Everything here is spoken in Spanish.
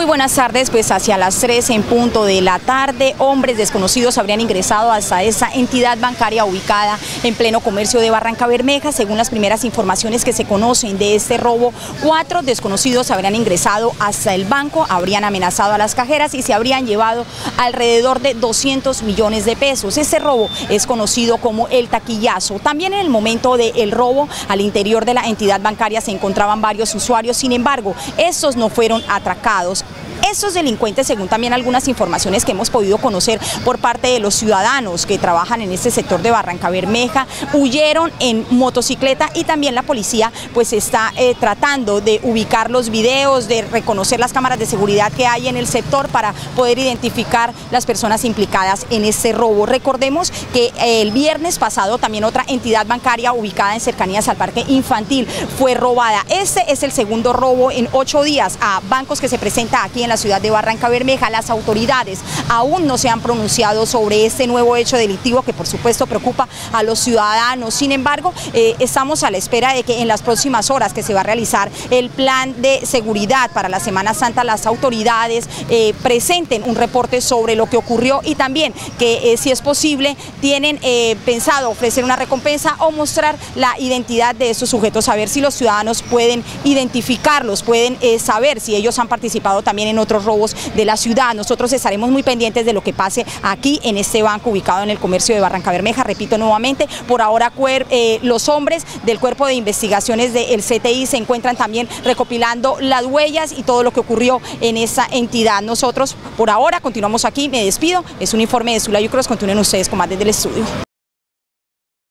Muy buenas tardes, pues hacia las 3 en punto de la tarde, hombres desconocidos habrían ingresado hasta esa entidad bancaria ubicada en pleno comercio de Barranca Bermeja. Según las primeras informaciones que se conocen de este robo, cuatro desconocidos habrían ingresado hasta el banco, habrían amenazado a las cajeras y se habrían llevado alrededor de 200 millones de pesos. Este robo es conocido como el taquillazo. También en el momento del robo, al interior de la entidad bancaria se encontraban varios usuarios, sin embargo, estos no fueron atracados estos delincuentes, según también algunas informaciones que hemos podido conocer por parte de los ciudadanos que trabajan en este sector de Barranca Bermeja, huyeron en motocicleta y también la policía pues está eh, tratando de ubicar los videos, de reconocer las cámaras de seguridad que hay en el sector para poder identificar las personas implicadas en este robo. Recordemos que eh, el viernes pasado también otra entidad bancaria ubicada en cercanías al parque infantil fue robada. Este es el segundo robo en ocho días a bancos que se presenta aquí en la ciudad de Barranca Bermeja. Las autoridades aún no se han pronunciado sobre este nuevo hecho delictivo que por supuesto preocupa a los ciudadanos. Sin embargo, eh, estamos a la espera de que en las próximas horas que se va a realizar el plan de seguridad para la Semana Santa, las autoridades eh, presenten un reporte sobre lo que ocurrió y también que eh, si es posible tienen pensado ofrecer una recompensa o mostrar la identidad de estos sujetos, a ver si los ciudadanos pueden identificarlos, pueden saber si ellos han participado también en otros robos de la ciudad. Nosotros estaremos muy pendientes de lo que pase aquí en este banco ubicado en el comercio de Barranca Bermeja. Repito nuevamente, por ahora eh, los hombres del cuerpo de investigaciones del CTI se encuentran también recopilando las huellas y todo lo que ocurrió en esa entidad. Nosotros por ahora continuamos aquí, me despido, es un informe de Zula Cruz, continúen ustedes con más desde el estudio.